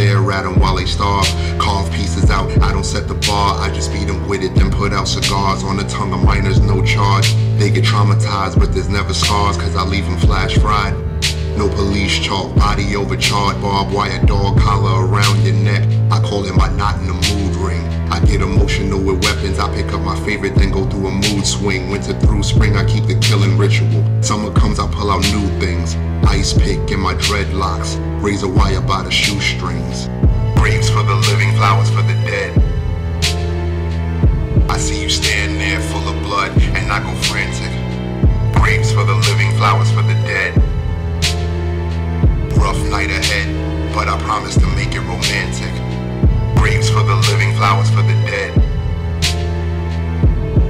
stare at them while they starve. Carve pieces out, I don't set the bar, I just beat them with it, then put out cigars. On the tongue of minors, no charge. They get traumatized, but there's never scars, cause I leave them flash fried. No police chalk, body overcharged, barbed wire dog collar around your neck. I call it my knot in the mood. I get emotional with weapons. I pick up my favorite, then go through a mood swing. Winter through spring, I keep the killing ritual. Summer comes, I pull out new things. Ice pick in my dreadlocks. Razor wire by the shoestrings. Graves for the living, flowers for the dead. I see you stand there full of blood and I go frantic. Graves for the living, flowers for the dead. Rough night ahead, but I promise to make it romantic. Flowers for the dead.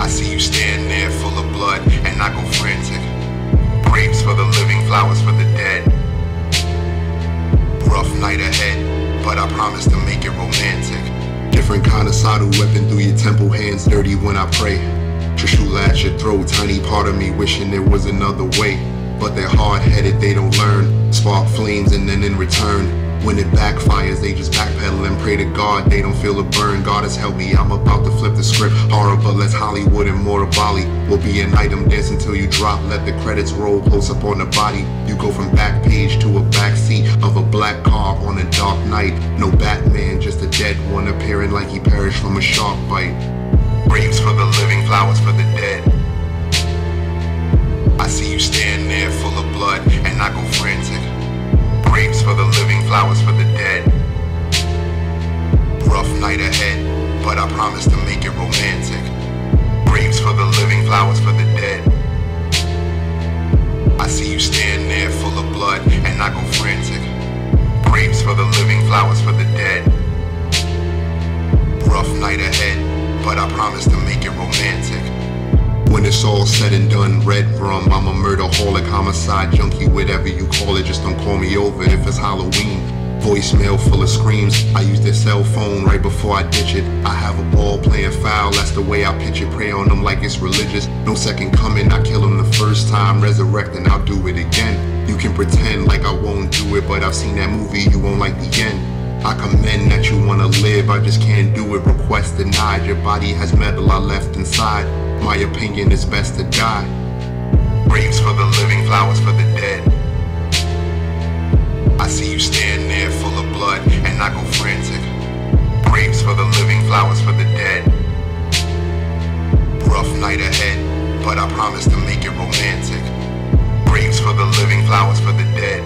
I see you stand there full of blood and I go frantic. Graves for the living, flowers for the dead. Rough night ahead, but I promise to make it romantic. Different kind of sadhu weapon through your temple, hands dirty when I pray. Trishul at your throat, tiny part of me wishing there was another way. But they're hard headed, they don't learn. Spark flames and then in return, when it backfires, they just backpedal pray to God they don't feel a burn. God has helped me, I'm about to flip the script. Horror, but less Hollywood and more Bali. Will be an item dance until you drop. Let the credits roll close up on the body. You go from back page to a back seat of a black car on a dark night. No Batman, just a dead one appearing like he perished from a shark bite. Graves for the living, flowers for the dead. I see you stand there full of blood and I go frantic. Graves for the living, flowers for the dead. Promise to make it romantic. Graves for the living, flowers for the dead. I see you stand there full of blood and I go frantic. Graves for the living, flowers for the dead. Rough night ahead, but I promise to make it romantic. When it's all said and done, red rum, I'm a murderholic, homicide junkie, whatever you call it, just don't call me over if it's Halloween. Voicemail full of screams, I use their cell phone right before I ditch it. I have a ball playing foul, that's the way I pitch it, pray on them like it's religious. No second coming, I kill them the first time, resurrect and I'll do it again. You can pretend like I won't do it, but I've seen that movie, you won't like the end. I commend that you wanna live, I just can't do it. Request denied, your body has metal I left inside. My opinion is best to die. Graves for the living, flowers for the dead. I see you night ahead, but I promise to make it romantic. Graves for the living, flowers for the dead.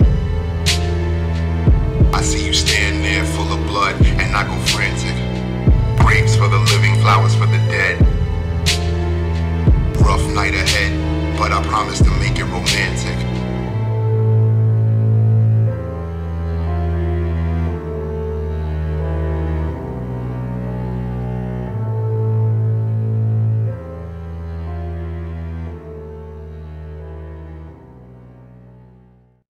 I see you stand there full of blood and I go frantic. Graves for the living, flowers for the dead. Rough night ahead, but I promise to make it romantic.